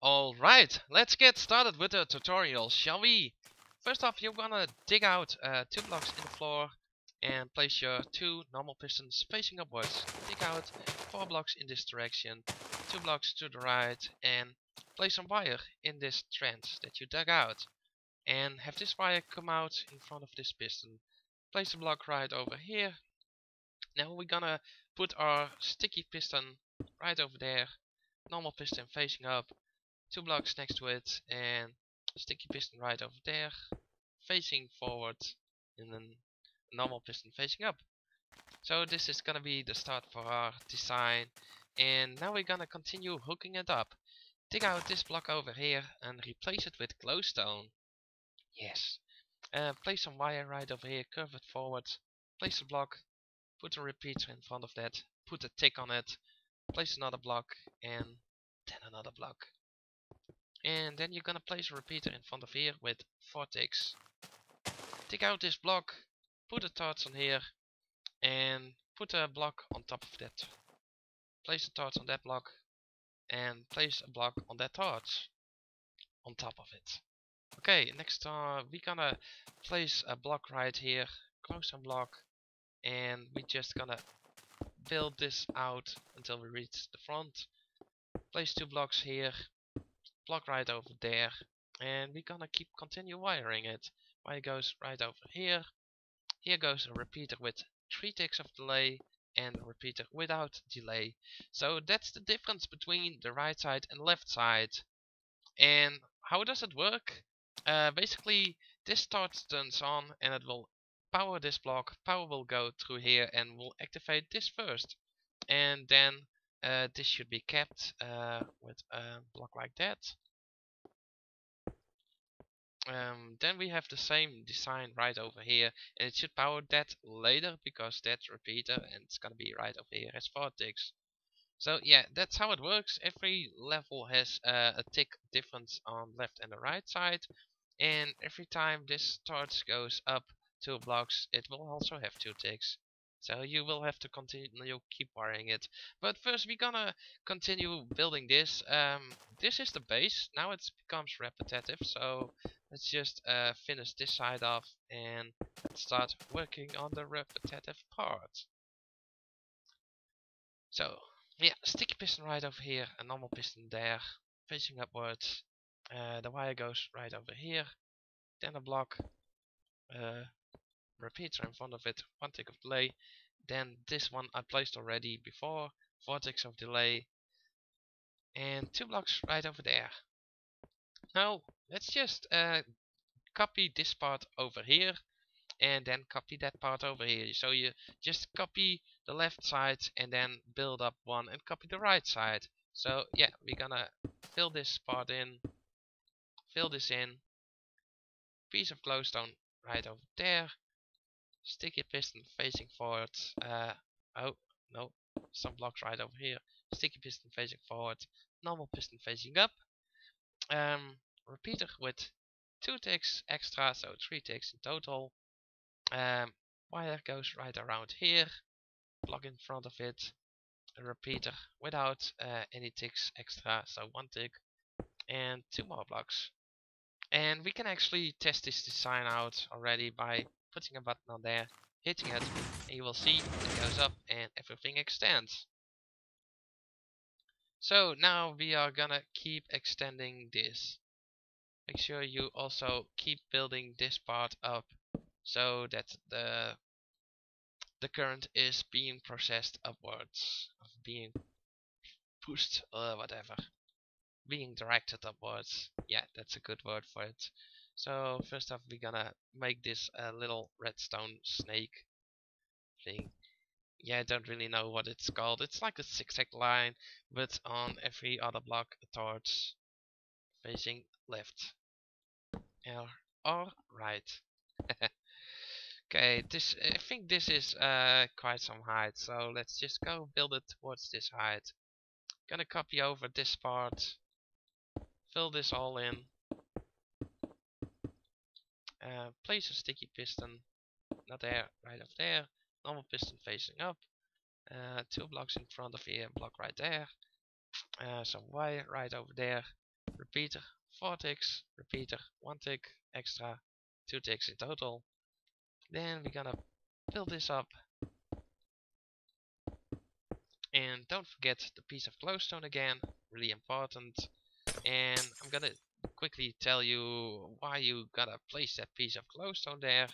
Alright, let's get started with the tutorial, shall we? First off, you're gonna dig out uh, two blocks in the floor and place your two normal pistons facing upwards. Dig out four blocks in this direction, two blocks to the right, and place some wire in this trench that you dug out. And have this wire come out in front of this piston. Place a block right over here. Now we're gonna put our sticky piston right over there, normal piston facing up, two blocks next to it, and sticky piston right over there, facing forward, and then normal piston facing up. So this is gonna be the start for our design, and now we're gonna continue hooking it up. Dig out this block over here and replace it with glowstone. Yes. Uh, place some wire right over here, curve it forward, place a block, put a repeater in front of that, put a tick on it, place another block, and then another block. And then you're gonna place a repeater in front of here with four ticks. Take out this block, put a torch on here, and put a block on top of that. Place a torch on that block, and place a block on that torch on top of it. Okay, next uh, we're gonna place a block right here, close some block, and we're just gonna build this out until we reach the front. Place two blocks here, block right over there, and we're gonna keep continue wiring it. Wire goes right over here. Here goes a repeater with three ticks of delay and a repeater without delay. So that's the difference between the right side and left side. And how does it work? Uh, basically, this starts turns on and it will power this block. Power will go through here and will activate this first. And then uh, this should be kept uh, with a block like that. Um, then we have the same design right over here and it should power that later because that's repeater and it's gonna be right over here as four ticks. So yeah, that's how it works. Every level has uh, a tick difference on left and the right side and every time this torch goes up two blocks it will also have two ticks. So you will have to continue keep wiring it. But first we're gonna continue building this. Um, this is the base. Now it becomes repetitive. So let's just uh, finish this side off and start working on the repetitive part. So yeah, sticky piston right over here, a normal piston there, facing upwards. Uh, the wire goes right over here. Then a block. Uh, repeater in front of it, one tick of delay. Then this one I placed already before, ticks of delay. And two blocks right over there. Now let's just uh, copy this part over here and then copy that part over here. So you just copy the left side and then build up one and copy the right side. So yeah, we're gonna fill this part in, fill this in, piece of glowstone right over there, sticky piston facing forward. Uh, oh, no, some blocks right over here. Sticky piston facing forward, normal piston facing up. Um, repeater with two ticks extra, so three ticks in total. Um, wire goes right around here, Block in front of it. A repeater without uh, any ticks extra, so one tick, and two more blocks. And we can actually test this design out already by putting a button on there, hitting it, and you will see it goes up and everything extends. So now we are gonna keep extending this. Make sure you also keep building this part up so that the the current is being processed upwards, being pushed or whatever, being directed upwards. Yeah, that's a good word for it. So first off we're gonna make this a little redstone snake thing. Yeah, I don't really know what it's called. It's like a zigzag line, but on every other block torch facing left or, or right. okay, this I think this is uh, quite some height, so let's just go build it towards this height. Gonna copy over this part, fill this all in, uh, place a sticky piston, not there, right up there, normal piston facing up, uh, two blocks in front of here, block right there, uh, some wire right over there, repeater, 4 ticks, repeater, 1 tick, extra, 2 ticks in total. Then we're gonna build this up. And don't forget the piece of glowstone again, really important. And I'm gonna quickly tell you why you gotta place that piece of glowstone there.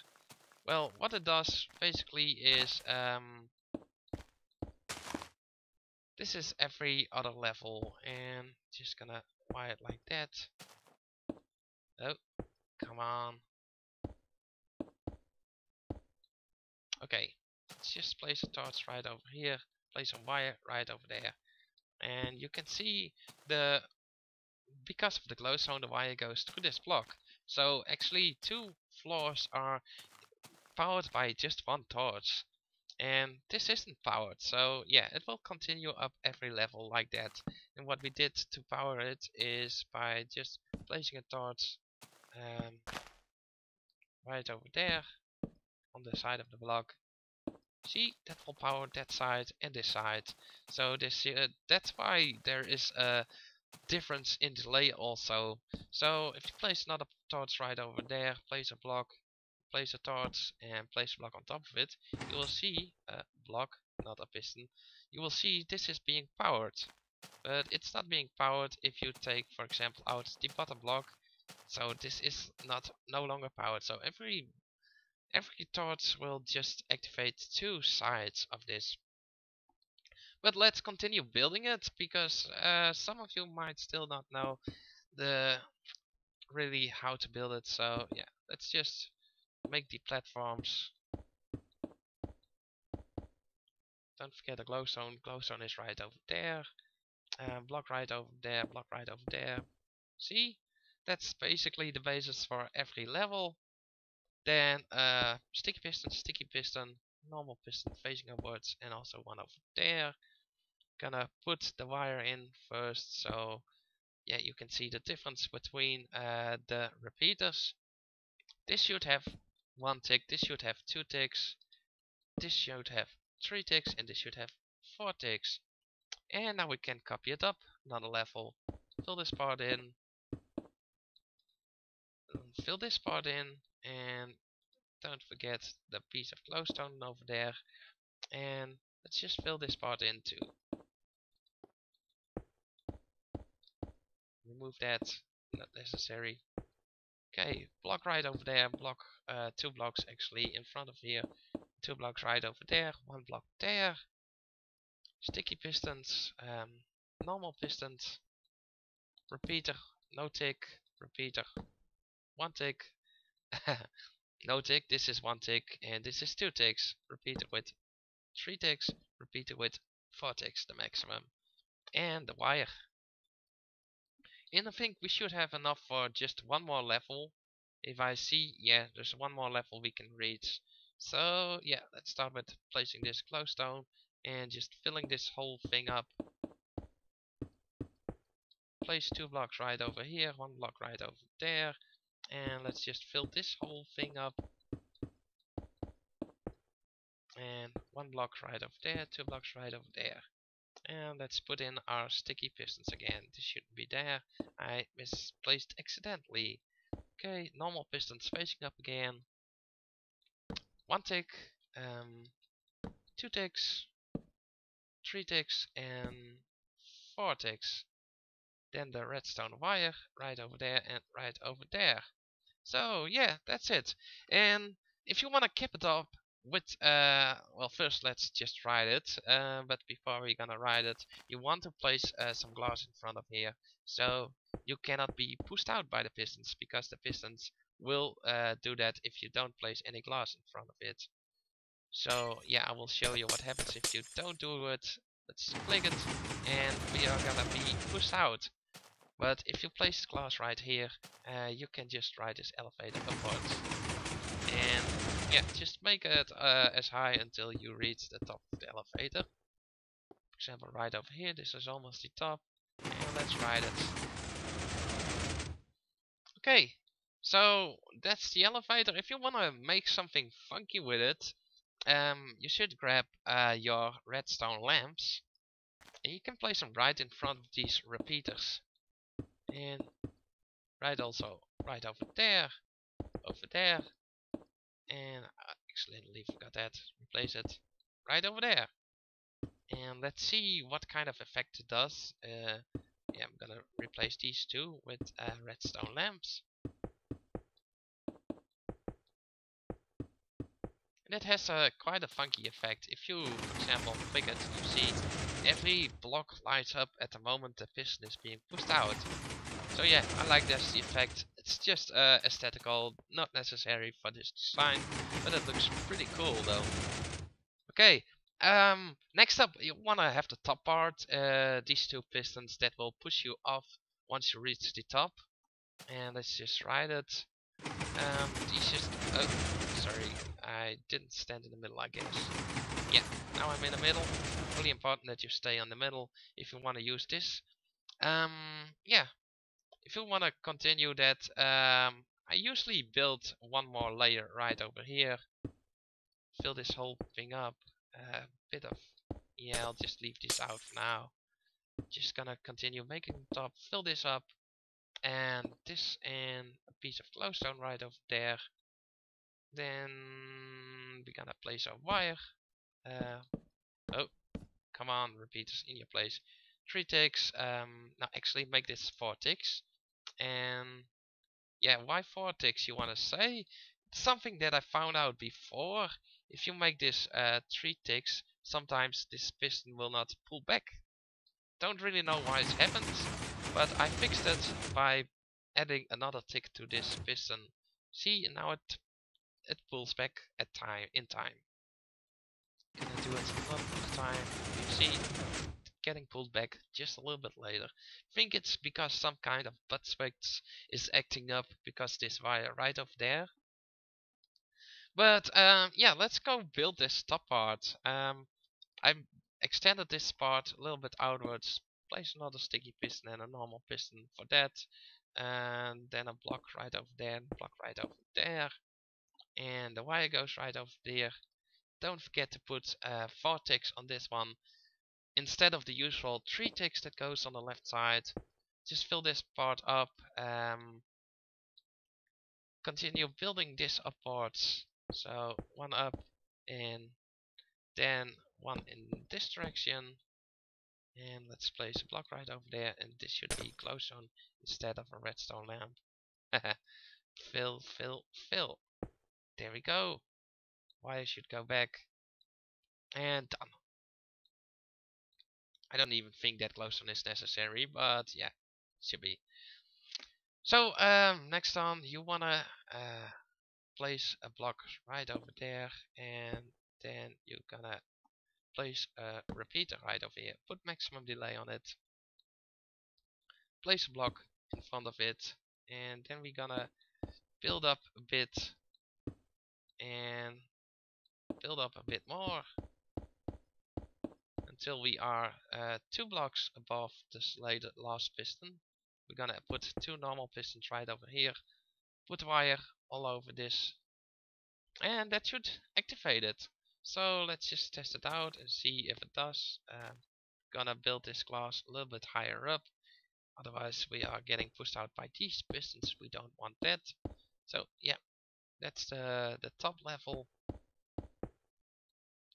Well, what it does basically is um, this is every other level and just gonna wire it like that. Oh, come on. Okay, let's just place a torch right over here, place a wire right over there. And you can see the because of the glowstone the wire goes through this block. So actually two floors are powered by just one torch. And this isn't powered, so yeah, it will continue up every level like that. And what we did to power it is by just placing a torch um, right over there on the side of the block. See, that will power that side and this side. So this uh, that's why there is a difference in delay also. So if you place another torch right over there, place a block, place a torch and place a block on top of it, you will see a block, not a piston. You will see this is being powered. But it's not being powered if you take, for example, out the bottom block. So this is not no longer powered. So every every torch will just activate two sides of this. But let's continue building it because uh, some of you might still not know the really how to build it. So yeah, let's just make the platforms. Don't forget the glowstone. Glowstone is right over there. Uh, block right over there. Block right over there. See? That's basically the basis for every level. Then uh, sticky piston, sticky piston, normal piston facing upwards, and also one over there. Gonna put the wire in first, so yeah, you can see the difference between uh, the repeaters. This should have one tick, this should have two ticks, this should have three ticks, and this should have four ticks. And now we can copy it up, another level. Fill this part in. Fill this part in, and don't forget the piece of glowstone over there. And let's just fill this part in too. Remove that, not necessary. Okay, block right over there, block uh, two blocks actually in front of here, two blocks right over there, one block there. Sticky pistons, um, normal pistons, repeater, no tick, repeater, one tick, no tick, this is one tick, and this is two ticks, repeater with three ticks, repeater with four ticks, the maximum. And the wire, and I think we should have enough for just one more level. If I see, yeah, there's one more level we can reach. So, yeah, let's start with placing this glowstone and just filling this whole thing up. Place two blocks right over here, one block right over there. And let's just fill this whole thing up. And one block right over there, two blocks right over there. And let's put in our sticky pistons again. This shouldn't be there. I misplaced accidentally. Okay, normal pistons facing up again. One tick, um, two ticks, three ticks, and four ticks. Then the redstone wire right over there and right over there. So yeah, that's it. And if you want to keep it up, with uh well first let's just write it uh, but before we're gonna write it you want to place uh, some glass in front of here so you cannot be pushed out by the pistons because the pistons will uh, do that if you don't place any glass in front of it. So yeah I will show you what happens if you don't do it. Let's click it and we are gonna be pushed out. But if you place glass right here uh, you can just ride this elevator upwards and yeah, just make it uh, as high until you reach the top of the elevator. For example, right over here, this is almost the top. And let's ride it. Okay, so that's the elevator. If you want to make something funky with it, um, you should grab uh, your redstone lamps. And you can place them right in front of these repeaters. and right also right over there, over there, and uh, I leave forgot that. Replace it right over there. And let's see what kind of effect it does. Uh, yeah, I'm gonna replace these two with uh, redstone lamps. And it has a quite a funky effect. If you, for example, click it, you see every block lights up at the moment the piston is being pushed out. So yeah, I like this effect. It's just uh, aesthetical, not necessary for this design, but it looks pretty cool though. Okay, um, next up you wanna have the top part, uh, these two pistons that will push you off once you reach the top. And let's just ride it. Um, these just, oh, sorry, I didn't stand in the middle, I guess. Yeah, now I'm in the middle. Really important that you stay on the middle if you want to use this. Um, yeah, if you want to continue that, um, I usually build one more layer right over here. Fill this whole thing up. A uh, bit of, yeah, I'll just leave this out for now. Just gonna continue making top, fill this up, and this and a piece of glowstone right over there. Then we're gonna place our wire. Uh, oh, come on, repeaters in your place. Three ticks. Um, now actually make this four ticks. And yeah, why four ticks you wanna say? It's something that I found out before. If you make this uh, three ticks, sometimes this piston will not pull back. Don't really know why it happens, but I fixed it by adding another tick to this piston. See, now it it pulls back at time in time. Gonna do it one more time. You see, getting pulled back just a little bit later. Think it's because some kind of butt specs is acting up because this wire right over there. But um, yeah, let's go build this top part. Um, I extended this part a little bit outwards. Place another sticky piston and a normal piston for that. And then a block right over there block right over there and the wire goes right over there. Don't forget to put a vortex on this one instead of the usual 3 ticks that goes on the left side. Just fill this part up. Um, continue building this upwards. So one up and then one in this direction. And let's place a block right over there and this should be glowstone instead of a redstone lamp. fill, fill, fill. There we go. Why should go back. And done. I don't even think that glowstone is necessary, but yeah, should be. So, um, next on, you wanna uh, place a block right over there, and then you're gonna place a repeater right over here. Put maximum delay on it. Place a block in front of it, and then we're gonna build up a bit and build up a bit more until we are uh, two blocks above this last piston. We're gonna put two normal pistons right over here, put wire all over this, and that should activate it. So let's just test it out and see if it does. Um, gonna build this glass a little bit higher up, otherwise we are getting pushed out by these pistons. We don't want that. So yeah, that's the, the top level.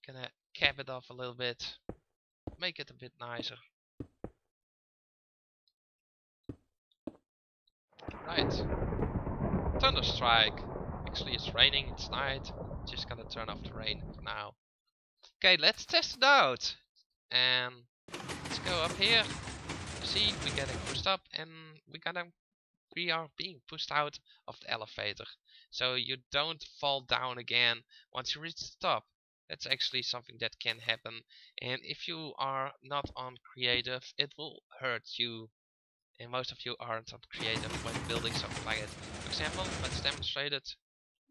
Gonna cap it off a little bit. Make it a bit nicer. Right. Thunderstrike. Actually it's raining, it's night. Just gonna turn off the rain for now. Okay, let's test it out. And let's go up here. See, we're getting pushed up and we're gonna we are being pushed out of the elevator so you don't fall down again once you reach the top. That's actually something that can happen and if you are not on creative it will hurt you and most of you aren't on creative when building something like it. For example, let's demonstrate it.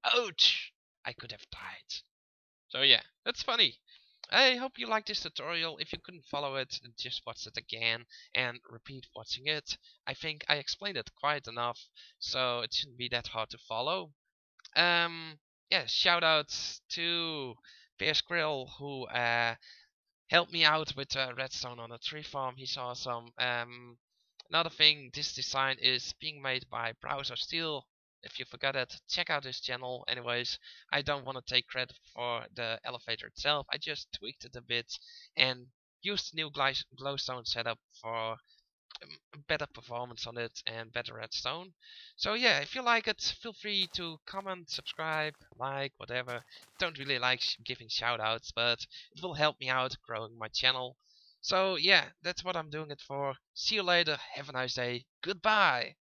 Ouch! I could have died. So yeah, that's funny. I hope you liked this tutorial. If you couldn't follow it, just watch it again and repeat watching it. I think I explained it quite enough, so it shouldn't be that hard to follow. Um, yeah, shout outs to Bear Squirrel who uh, helped me out with uh, redstone on a tree farm. He's awesome. Um, Another thing, this design is being made by BrowsOfSteel. If you forgot it, check out his channel. Anyways, I don't want to take credit for the elevator itself. I just tweaked it a bit and used the new glowstone setup for better performance on it and better redstone. So yeah, if you like it, feel free to comment, subscribe, like, whatever. Don't really like sh giving shoutouts, but it will help me out growing my channel. So yeah, that's what I'm doing it for. See you later. Have a nice day. Goodbye.